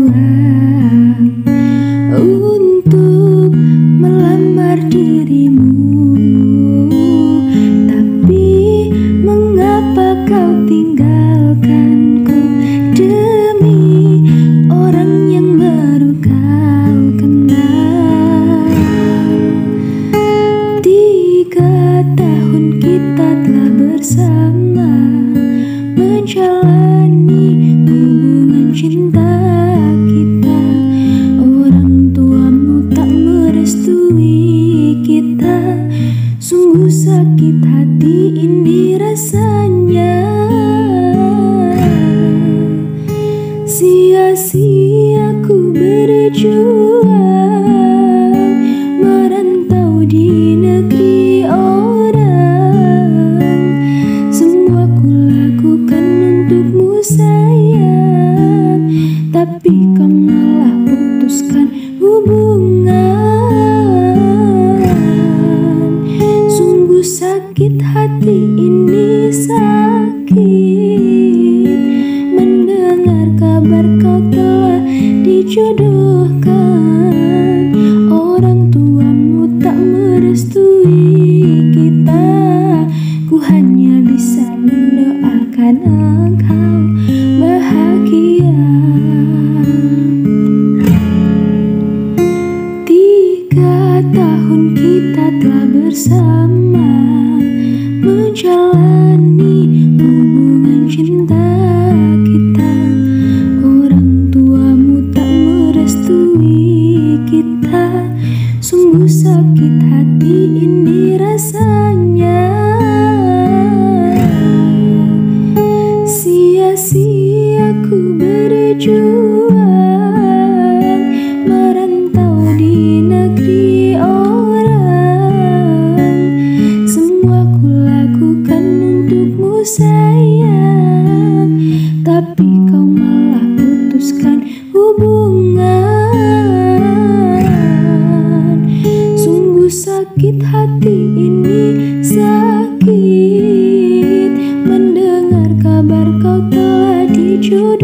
berjuang untuk melamar dirimu, tapi mengapa kau tinggalkanku demi orang yang baru kau kenal? Tiga tahun kita telah bersama menjalani. sia-sia ku berjuang. dijodohkan. Berjuang merantau di negeri orang. Semua ku lakukan untukmu sayang, tapi kau malah putuskan hubungan. Sungguh sakit hati ini sakit mendengar kabar kau telah dijodohkan.